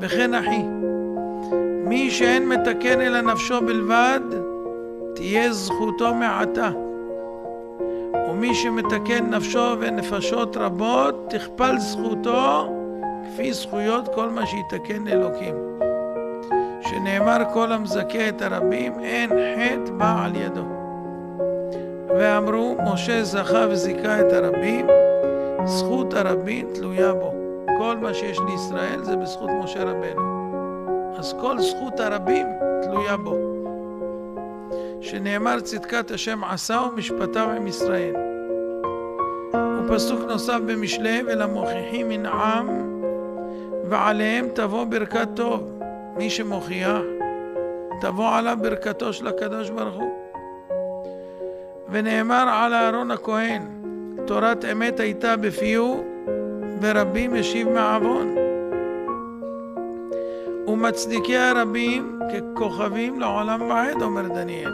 וכן אחי, מי שאין מתקן אלא נפשו בלבד, תהיה זכותו מעטה. ומי שמתקן נפשו ונפשות רבות, תכפל זכותו כפי זכויות כל מה שיתקן אלוקים. שנאמר כל המזכה את הרבים, אין חטא בא על ידו. ואמרו, משה זכה וזיכה את הרבים, זכות הרבים תלויה בו. כל מה שיש לישראל זה בזכות משה רבנו. אז כל זכות הרבים תלויה בו. שנאמר צדקת השם עשה ומשפטיו עם ישראל. ופסוק נוסף במשלי ולמוכיחים מן עם ועליהם תבוא ברכת טוב. מי שמוכיח תבוא עליו ברכתו של הקדוש ברוך הוא. ונאמר על אהרון הכהן תורת אמת הייתה בפיהו ורבים השיב מעוון. ומצדיקי הרבים ככוכבים לעולם ועד, אומר דניאל.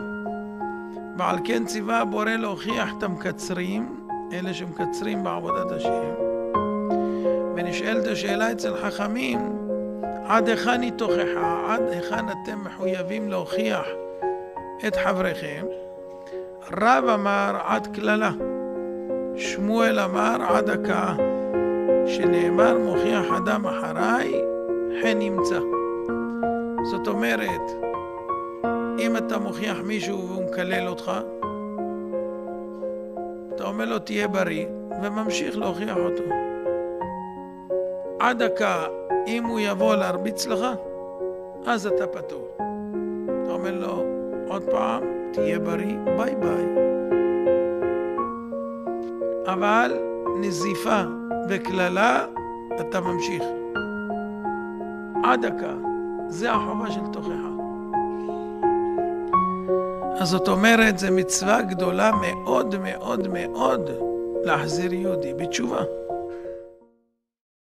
ועל כן ציווה הבורא להוכיח את המקצרים, אלה שמקצרים בעבודת השם. ונשאלת השאלה אצל חכמים, עד היכן היא תוכחה? עד היכן אתם מחויבים להוכיח את חבריכם? רב אמר עד קללה, שמואל אמר עד הכאה, שנאמר מוכיח אדם אחריי, חן ימצא. זאת אומרת, אם אתה מוכיח מישהו והוא מקלל אותך, אתה אומר לו תהיה בריא, וממשיך להוכיח אותו. עד דקה, אם הוא יבוא להרביץ לך, אז אתה פטור. אתה אומר לו, עוד פעם, תהיה בריא, ביי ביי. אבל נזיפה וקללה, אתה ממשיך. עד דקה. זה החובה של תוכחה. אז זאת אומרת, זו מצווה גדולה מאוד מאוד מאוד להחזיר יהודי בתשובה.